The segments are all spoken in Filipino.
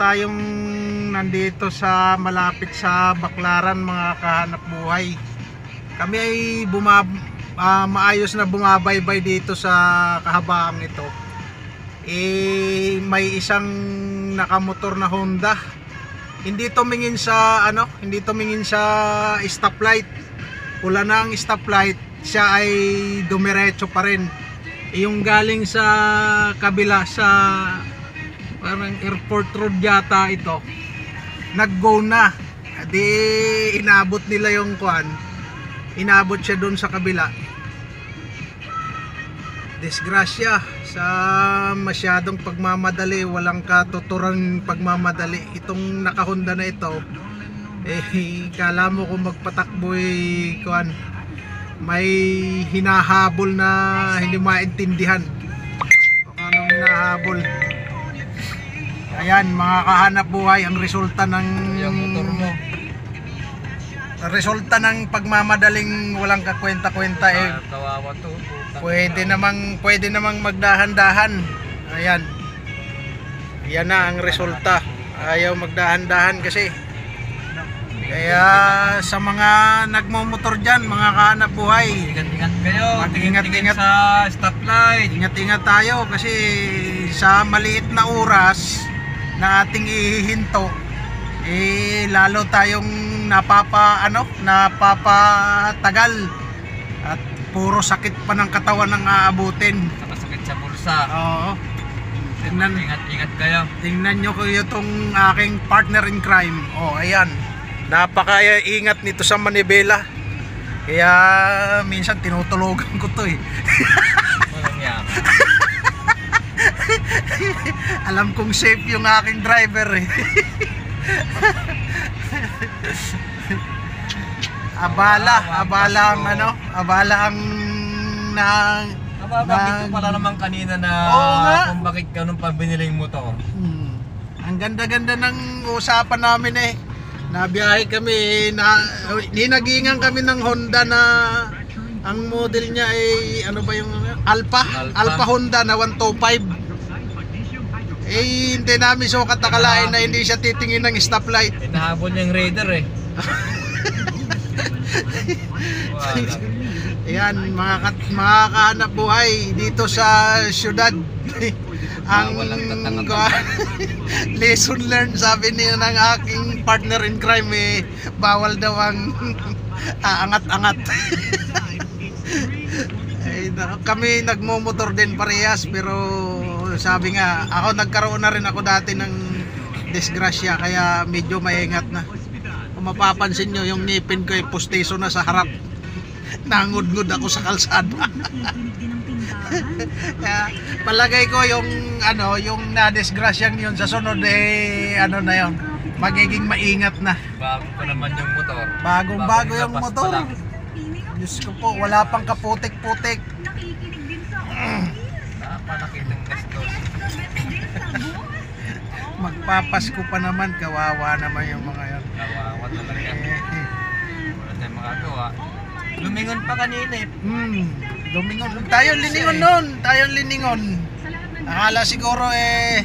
tayong nandito sa malapit sa Baklaran mga kahanap buhay. Kami ay bumab ah, maayos na bumabaybay dito sa kahabaang ito. Eh may isang nakamotor na Honda. Hindi tumingin sa ano, hindi tumingin sa stoplight. Pula na ang stoplight, siya ay dumiretso pa rin. Eh, Yung galing sa kabila sa parang airport road yata ito. Nag-go na. Di inabot nila yung kwan. Inabot siya doon sa kabila. Disgrasya sa masyadong pagmamadali. Walang katuturang pagmamadali. Itong nakahonda na ito eh kala mo kung magpatakbo eh kwan may hinahabol na hindi maintindihan. Kung anong hinahabol Ayan, mga kahanap buhay, ang resulta ng Yung motor mo. resulta ng pagmamadaling walang kakwenta-kwenta eh. Ah, kawawa to. Putang Pwede ina. namang pwede namang magdahan-dahan. Ayan. Yan na ang resulta. Ayaw magdahan-dahan kasi. Kaya sa mga nagmomotor diyan, mga kahanap buhay, Ingat-ingat kayo. Mag-ingat-ingat. Tingin-tingin sa stoplight. ingat-ingat tayo kasi sa maliit na oras na ating ihihinto eh lalo tayong napapa ano napapatagal. At puro sakit pa ng katawan ang aabutin. Nakasakit sa bulsa. oo. Tingnan. Ingat-ingat kayo. tingnan nyo ko itong aking partner in crime. Oh ayan. Napaka ingat nito sa manibela. Kaya minsan tinutulogan ko to eh Alam kong safe yung aking driver eh. abala, abala ang ano, abala ang na Nababakit ko pala naman kanina na Oo nga. kung bakit ganun pa binili yung motor. Hmm. Ang ganda-ganda ng usapan namin eh. Nabiyahe kami, na, ninagingан kami ng Honda na ang model niya ay ano ba yung Alpha? Alpha. Alpha, Honda na 125. Eh, hindi namin sukat nakalain na hindi siya titingin ng stoplight. Hinahabol niya yung raider eh. Wala. Ayan, mga, kat, mga kahanap buhay dito sa syudad. ang lesson learned sabi niya ng aking partner in crime eh, bawal daw ang aangat-angat. Ay, na- kami nagmomotor din parehas pero sabi nga ako nagkaroon na rin ako dati ng disgrasya kaya medyo maingat na. Kung mapapansin nyo yung ngipin ko ay pustiso na sa harap. Nangud-ngud ako sa kalsada. Kaya palagay ko yung ano, yung na-disgrasyang yun sa sunod eh ano na yun. Magiging maingat na. Bago pa naman yung motor. Bagong bago yung motor. Diyos ko po, wala pang kaputik-putik. Magpapasko pa naman, kawawa naman yung mga yan. Kawawa talaga. Eh, Wala tayong magagawa. Lumingon pa kanina eh. Hmm, lumingon. Tayo liningon nun, tayo liningon. Akala siguro eh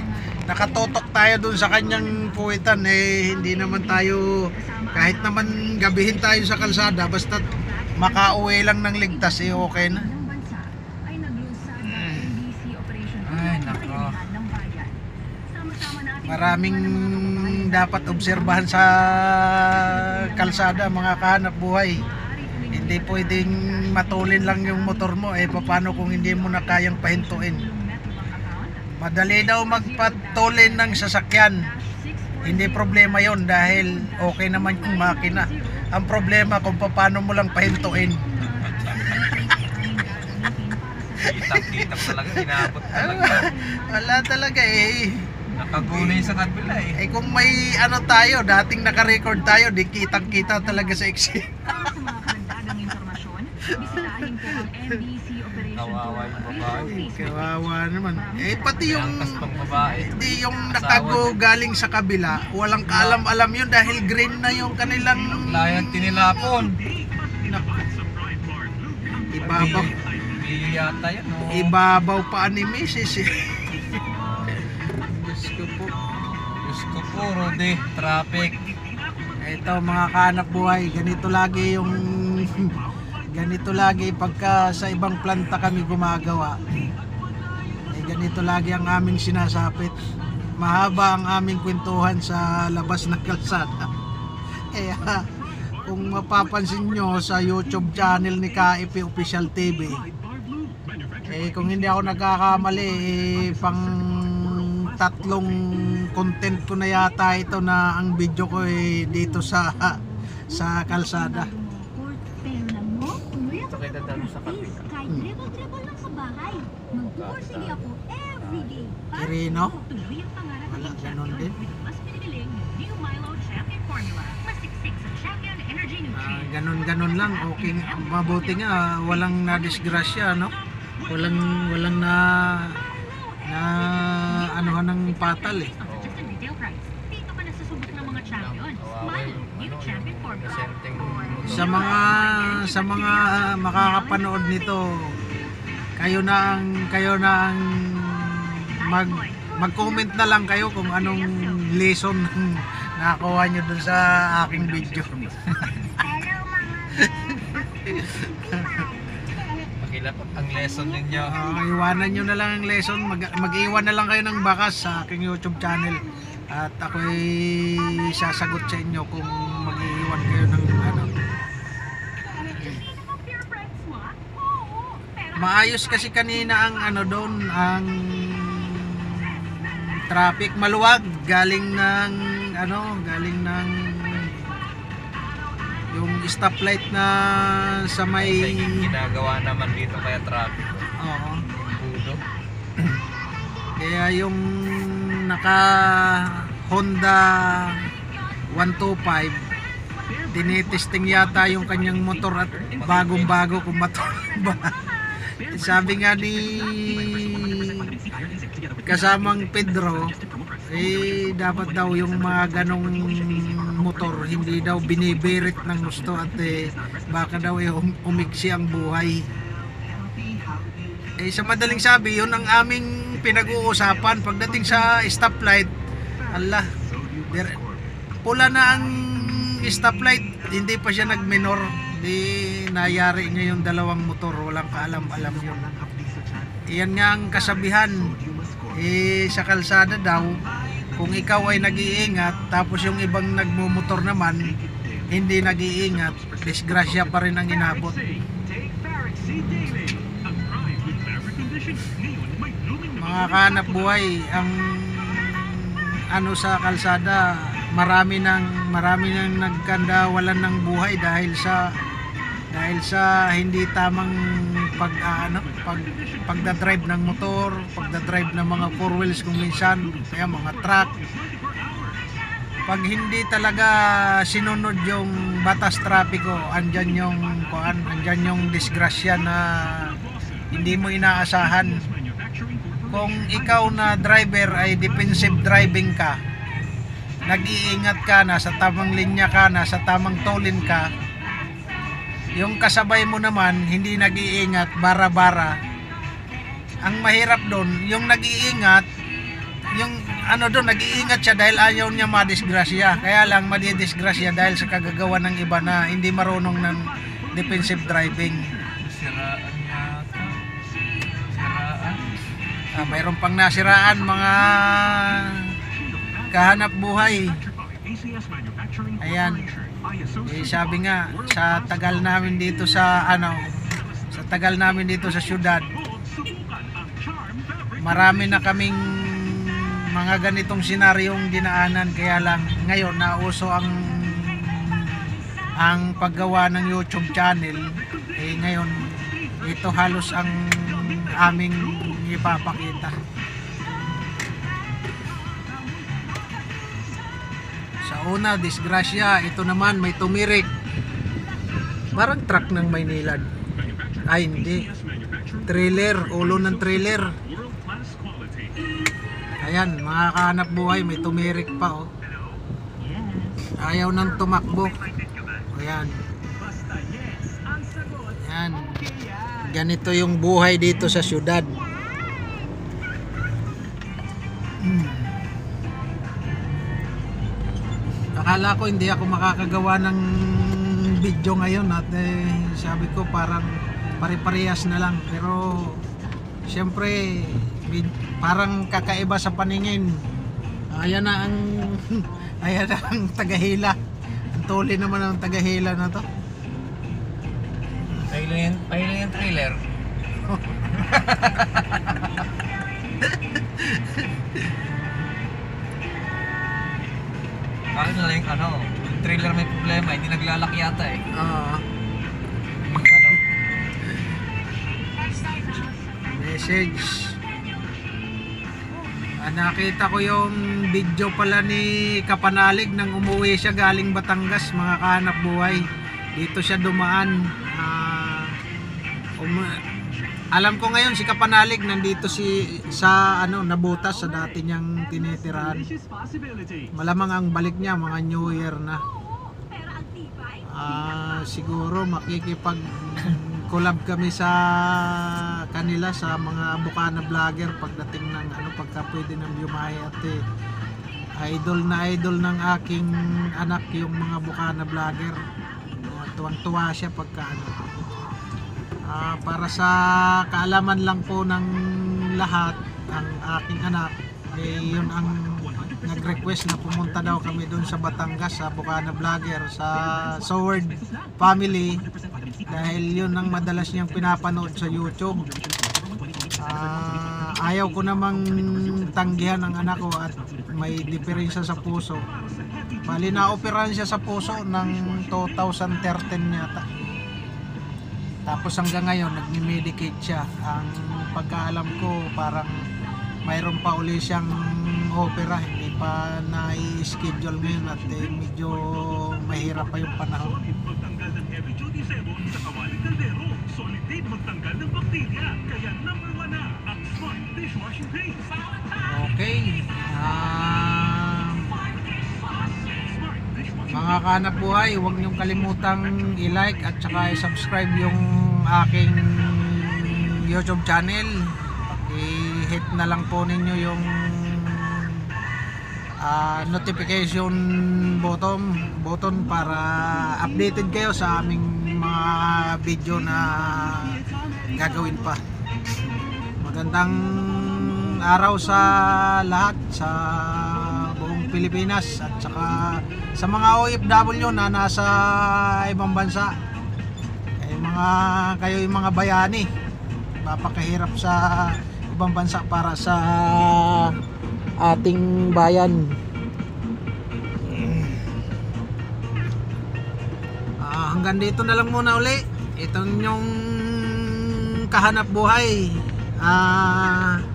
nakatotok tayo dun sa kanyang puwitan eh hindi naman tayo kahit naman gabihin tayo sa kalsada basta makauwi lang ng ligtas eh okay na. Ay, nako. Maraming dapat obserbahan sa kalsada mga kahanap buhay. Hindi pwedeng matulin lang yung motor mo eh paano kung hindi mo na kayang pahintuin. Madali daw magpatulin ng sasakyan. Hindi problema yon dahil okay naman yung makina. Ang problema kung paano mo lang pahintuin. Kitang-kitang talaga. Inabot talaga. Wala talaga eh. Nakagunay sa kabila eh. Eh kung may ano tayo, dating naka-record tayo, di kitang-kita talaga sa eksena. Kawawa yung babae. Kawawa naman. Eh pati yung babae. hindi yung nakago galing sa kabila, walang kaalam-alam yun dahil green na yung kanilang Layang tinilapon. Ibabaw. Biyo yata yan. Oh. Ibabaw pa ni Mrs. eh. Puro di, traffic. Ito mga kahanap buhay, ganito lagi yung ganito lagi pagka sa ibang planta kami gumagawa. Eh, ganito lagi ang aming sinasapit. Mahaba ang aming kwentuhan sa labas ng kalsada. Kaya kung mapapansin nyo sa YouTube channel ni KIP Official TV, eh kung hindi ako nagkakamali, eh, pang tatlong content ko na yata ito na ang video ko eh, dito sa sa kalsada. Ito kayo dadalo sa kapila. Kahit dribble-dribble lang sa bahay. Mag-grocery ako everyday. Para Irino? tuloy ang pangarap Wala, ganun din. Mas pinipiling New Milo Champion Formula. Mas siksik sa Champion Energy Ah, Nutrients. ganon-ganon lang. Okay, mabuti nga walang na-disgrasya, no? Walang walang na na anuhan ng patal eh. Dito ka nasusubok ng mga champion. Kawawa Milo, yung, New Champion Sa mga sa mga makakapanood nito, kayo na ang kayo na ang mag mag-comment na lang kayo kung anong lesson nakakuha nyo dun sa aking video. Pakilapot ang lesson ninyo. Ah, iwanan nyo na lang ang lesson. Mag, mag-iwan na lang kayo ng bakas sa aking YouTube channel. At ako'y sasagot sa inyo kung mag-iwan kayo ng ano. Maayos kasi kanina ang ano doon, ang traffic maluwag galing ng ano, galing ng stoplight na sa may ginagawa naman dito kaya traffic. oo. Budo. Kaya yung naka Honda 125 tinitesting yata yung kanyang motor at bagong bago kung matumba. Sabi nga ni kasamang Pedro eh dapat daw yung mga ganong motor hindi daw binibirit ng gusto at eh, baka daw eh, um- umiksi ang buhay. Eh sa madaling sabi, yun ang aming pinag-uusapan pagdating sa stoplight. Dir- pula na ang stoplight, hindi pa siya nag-minor. Di nayari niya yung dalawang motor, walang kaalam-alam yun. Iyan nga ang kasabihan. Eh sa kalsada daw, kung ikaw ay nag-iingat, tapos yung ibang nagmumotor naman, hindi nag-iingat, disgrasya pa rin ang inabot. mga kahanap buhay ang ano sa kalsada marami nang marami nang nagkandawalan ng buhay dahil sa dahil sa hindi tamang pag ano pag pagda-drive ng motor, pagda-drive ng mga four wheels kung minsan kaya mga truck. Pag hindi talaga sinunod yung batas trapiko, andyan yung kuan, andyan yung disgrasya na hindi mo inaasahan. Kung ikaw na driver ay defensive driving ka, nag-iingat ka, nasa tamang linya ka, nasa tamang tolin ka, yung kasabay mo naman, hindi nag-iingat, bara-bara. Ang mahirap doon, yung nag-iingat, yung ano doon, nag-iingat siya dahil ayaw niya madisgrasya. Kaya lang madidisgrasya dahil sa kagagawa ng iba na hindi marunong ng defensive driving. Siraan. Ah, mayroon pang nasiraan mga kahanap buhay. Ayan. Eh, sabi nga sa tagal namin dito sa ano sa tagal namin dito sa syudad marami na kaming mga ganitong senaryong dinaanan. Kaya lang ngayon nauso ang ang paggawa ng YouTube channel. Eh ngayon ito halos ang aming ipapakita sa una disgrasya. Ito naman may tumirik parang truck ng Maynilad ay hindi. Trailer ulo ng trailer. Ayan mga kahanap buhay. May tumirik pa oh. Ayaw nang tumakbo. Ayan. Ayan. Ganito yung buhay dito sa syudad akala ko hindi ako makakagawa ng video ngayon at eh, sabi ko parang pare-parehas na lang. Pero syempre vid- parang kakaiba sa paningin. Ayan na ang ayan na ang tagahila. Ang tuli naman ang tagahila na to. Pahilang yung, pahilang yung trailer. Na lang yung ano, yung trailer may problema, hindi naglalak yata eh. Ah, Yung ano, message. Ah, nakita ko yung video pala ni Kapanalig nang umuwi siya galing Batangas mga kahanap buhay. Dito siya dumaan. Ah, um- alam ko ngayon si Kapanalig nandito si sa ano nabutas sa dati niyang tinitirahan. Malamang ang balik niya mga New Year na. Ah, siguro makikipag collab kami sa kanila sa mga bukana vlogger pagdating ng ano pagka pwede ng yumahe at eh, idol na idol ng aking anak yung mga bukana vlogger. Ah, tuwang-tuwa siya pagka ano Ah, para sa kaalaman lang po ng lahat ang aking anak eh, yun ang nag-request na pumunta daw kami doon sa Batangas sa Bukana Vlogger sa Sword Family. Dahil yun ang madalas niyang pinapanood sa YouTube. Ah, ayaw ko namang tanggihan ang anak ko at may diferensya sa puso. Bali na operahan siya sa puso ng 2013 yata tapos hanggang ngayon nagmi-medicate siya ang pagkaalam ko parang mayroon pa uli siyang opera hindi pa na-schedule ngayon at eh, medyo mahirap pa yung panahon Magtanggal ng heavy duty serum sa kawaling kaldero. Solid din magtanggal ng bakterya. Kaya number one na ang Smart Dishwashing Paste. okay Ah, Dishwashing mga kanap buhay huwag niyong kalimutang i-like at saka i-subscribe yung aking YouTube channel. I-hit na lang po ninyo yung ah, notification button button para updated kayo sa aming mga video na gagawin pa. Magandang araw sa lahat sa buong Pilipinas at saka sa mga OFW na nasa ibang bansa eh, mga kayo yung mga bayani. Mapakahirap sa ibang bansa para sa ating bayan. Ah, hanggang dito na lang muna uli. Ito yung kahanap buhay. Ah